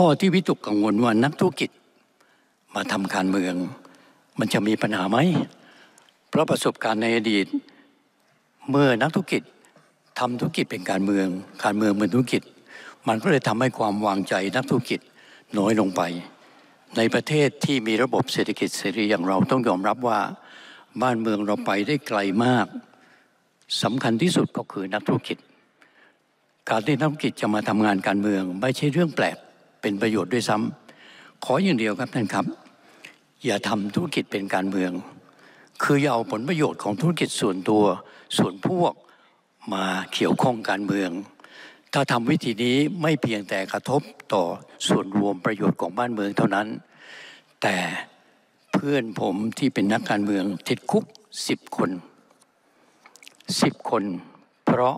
ข้อที่วิตกกังวลว่านักธุรกิจมาทำการเมือง มันจะมีปัญหาไหม เพราะประสบการณ์ในอดีต เมื่อนักธุรกิจทำธุรกิจเป็นการเมือง การเมืองเป็นธุรกิจ มันก็เลยทำให้ความวางใจนักธุรกิจน้อยลงไป ในประเทศที่มีระบบเศรษฐกิจเสรีอย่างเราต้องยอมรับว่า บ้านเมืองเราไปได้ไกลมากสำคัญที่สุดก็คือนักธุรกิจ การที่นักธุรกิจจะมาทำงานการเมือง ไม่ใช่เรื่องแปลก เป็นประโยชน์ด้วยซ้ำขออย่างเดียวครับท่านครับ อย่าทำธุรกิจเป็นการเมือง คืออย่าเอาผลประโยชน์ของธุรกิจส่วนตัว ส่วนพวกมาเกี่ยวข้องการเมือง ถ้าทำวิธีนี้ไม่เพียงแต่กระทบต่อส่วนรวมประโยชน์ของบ้านเมืองเท่านั้น แต่เพื่อนผมที่เป็นนักการเมืองติดคุกสิบคนสิบคน เพราะ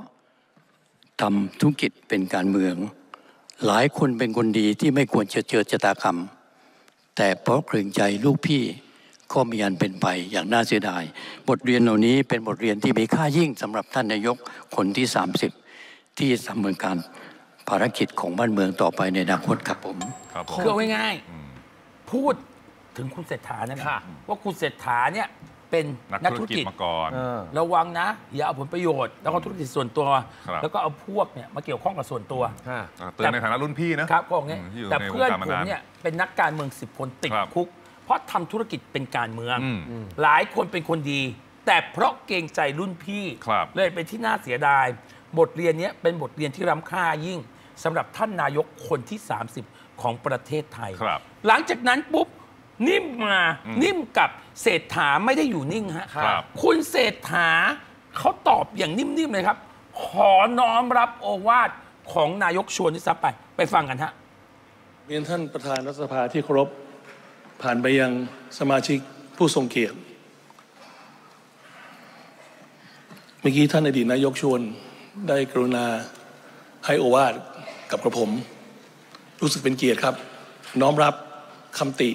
ทำธุรกิจเป็นการเมือง หลายคนเป็นคนดีที่ไม่ควรจะเจอชะตากรรม แต่เพราะเกรงใจลูกพี่ก็มีอันเป็นไปอย่างน่าเสียดาย บทเรียนเหล่านี้เป็นบทเรียนที่มีค่ายิ่งสำหรับท่านนายกคนที่ 30 ที่ดำเนินการภารกิจของบ้านเมืองต่อไปในอนาคตครับผมครับผมคือเอาง่ายๆพูดถึงคุณเศรษฐานั่นแหละค่ะว่าคุณเศรษฐาเนี่ย เป็นนักนักธุธุรรกิจกิจมาก่อนเออระวังนะ อย่าเอาผลประโยชน์ แล้วก็ธุรกิจส่วนตัวครับแล้วก็เอาพวกเนี่ยมาเกี่ยวข้องกับส่วนตัวฮะอ่าเตือนในฐานะรุ่นพี่นะครับก็อย่างเงี้ยมที่ยู่แต่ใวงเพื่อนการผมานานเนี่ยเป็นนักการเมืองสิบคนติดครับคุก เพราะทำธุรกิจเป็นการเมืองอืมหลายคนเป็นคนดี แต่เพราะเกรงใจรุ่นพี่ครับเลยเป็นที่น่าเสียดาย บทเรียนเนี้ยเป็นบทเรียนที่ล้ำค่ายิ่งสำหรับท่านนายกคนที่ 30 ของประเทศไทยครับหลังจากนั้นปุ๊บ นิ่มมาอืมนิ่มกับเศรษฐาไม่ได้อยู่นิ่งฮะครับคุณเศรษฐาเขาตอบอย่างนิ่มๆเลยครับ ขอน้อมรับโอวาทของนายกชวนที่ซับไป ไปฟังกันฮะเรียนท่านประธานรัฐสภาที่เคารพผ่านไปยังสมาชิกผู้ทรงเกียรติเมื่อกี้ท่านอดีตนายกชวนได้กรุณาให้โอวาทกับกระผม รู้สึกเป็นเกียรติครับ น้อมรับคำติ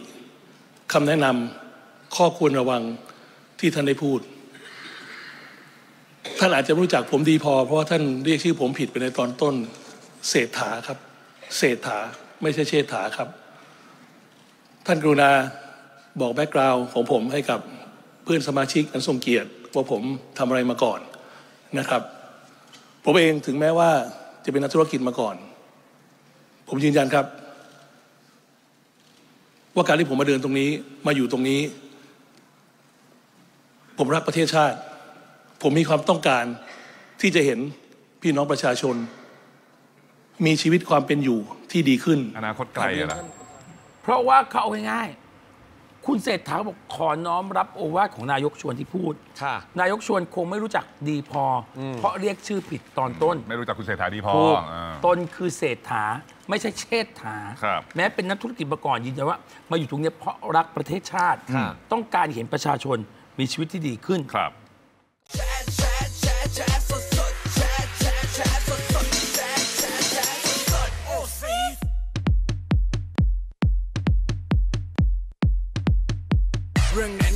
คำแนะนำข้อควรระวังที่ท่านได้พูด ท่านอาจจะรู้จักผมดีพอ เพราะว่าท่านเรียกชื่อผมผิดไปในตอนต้นเศรษฐาครับ เศรษฐาไม่ใช่เชษฐาครับ ท่านกรุณาบอกแบ็กกราวน์ของผมให้กับเพื่อนสมาชิกอันทรงเกียรติว่าผมทำอะไรมาก่อนนะครับ ผมเองถึงแม้ว่าจะเป็นนักธุรกิจมาก่อน ผมยืนยันครับ ว่าการที่ผมมาเดินตรงนี้มาอยู่ตรงนี้ ผมรักประเทศชาติ ผมมีความต้องการที่จะเห็นพี่น้องประชาชน มีชีวิตความเป็นอยู่ที่ดีขึ้น อนาคตไกลอะนะ เพราะว่าเขาเอาง่ายๆ คุณเศรษฐาบอกขอน้อมรับโอวาทของนายกชวนที่พูด ค่ะ นายกชวนคงไม่รู้จักดีพออเพราะเรียกชื่อผิดตอนต้นไม่รู้จักคุณเศรษฐาดีพอถูกอ่าตนคือเศรษฐาไม่ใช่เชษฐา ครับ แม้เป็นนักธุรกิจมาก่อนยืนยันว่า มาอยู่ตรงเนี้ยเพราะรักประเทศชาติครับต้องการเห็นประชาชนมีชีวิตที่ดีขึ้น ครับเรื่องนั้นก็อยากจะ